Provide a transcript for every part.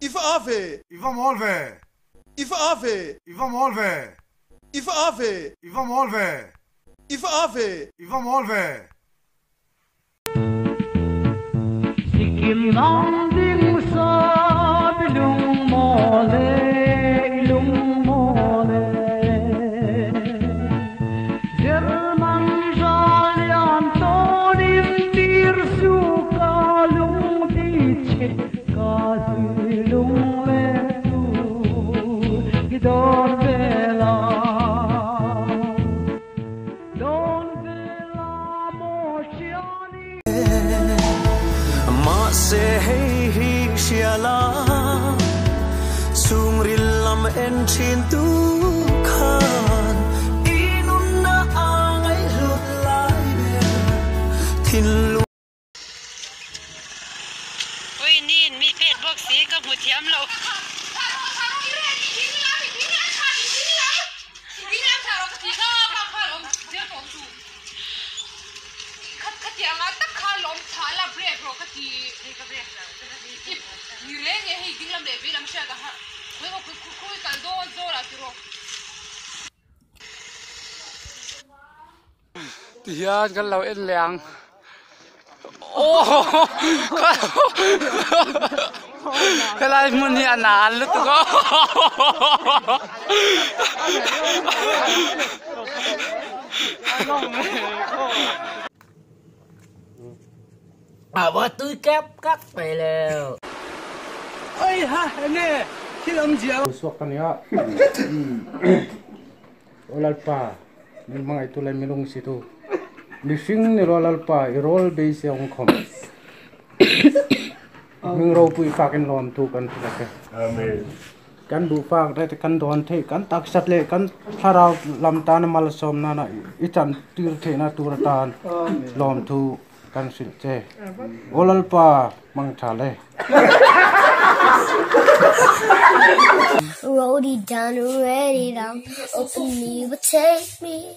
If Ivarve. Iva Molve. Ivarve. Iva Molve. Ivarve. Iva Molve. Ivarve. Iva Molve. Sikkim ah. se hei hi shiala sung lam en chin tu khan inun na angai lut lai be thin lu อุ้ยนี่มีเพจบอกสีกับหัวเทียมเรา Yan kan lau in liang. Ô, cái này muốn hiện nản lúc đó. อาว่าตุ้ยแก๊บกักไปแล้วเอ้ยฮะเนี่ยที่ลำเจียวสวกกันเนี่ยโอลลปามันมังไอตุเลยมีลงสิตูลิฟิงนี่โอลลปาอีโรลเบสยังคอมมึงเราปุยฝากกันรอมทุกันทุกันอเมนกันดูฟากได้กันดอนเทกันตักสัตเลกันถ้าเราลำตานมาลสมนั่นนะอีจันตีรเทนะตัวตานลอมทู sil che. Olal pa mang thale. Roadie down, ready down, open me will take me.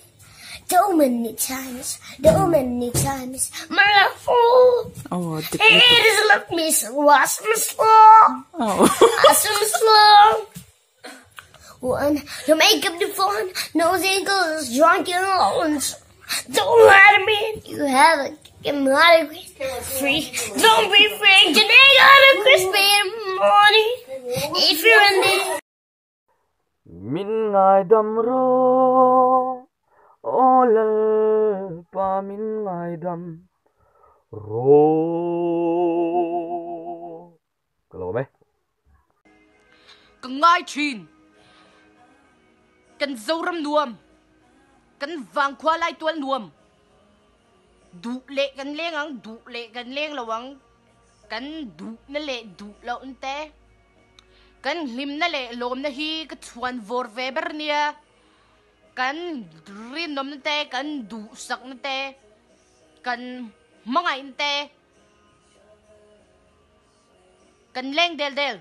So many times, so many times, my love, oh, it has left me so lost and slow. Oh, I'm slow. One to make up the fun, no singles, drunk and alone. Don't lie to me, you have out of free. Don't be free, today got a crispy morning. If you're in the min ngai dam ro olal pa min ngai dam ro kalau mấy cần ngai chin cần dâu râm nuông. Cần vàng đủ lệ gần lên ăn đủ lệ gần lên là vắng gần đủ na lệ đủ lâu ân té. Gần lim na lệ lom na hi, cái chuan vòr về bên nia gần rin nom na te cần đủ sak na te cần mangai na té. Gần lên đel đel